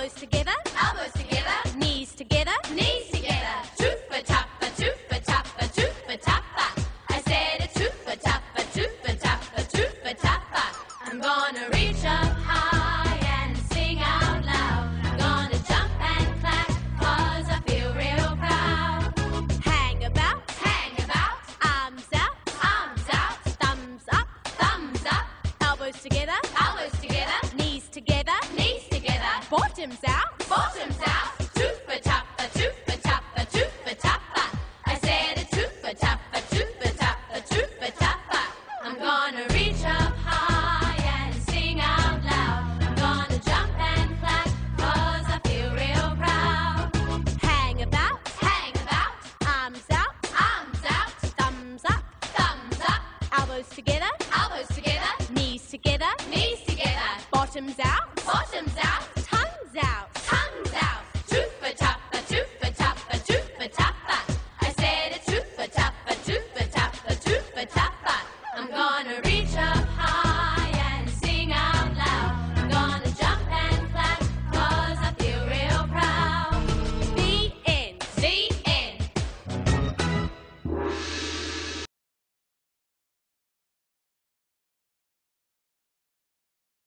Elbows together. Elbows together. Knees together. Knees together. Toofa tapa, toofa tapa, toofa tapa. I said a toofa tapa, toofa tapa, toofa tapa. I'm gonna reach up.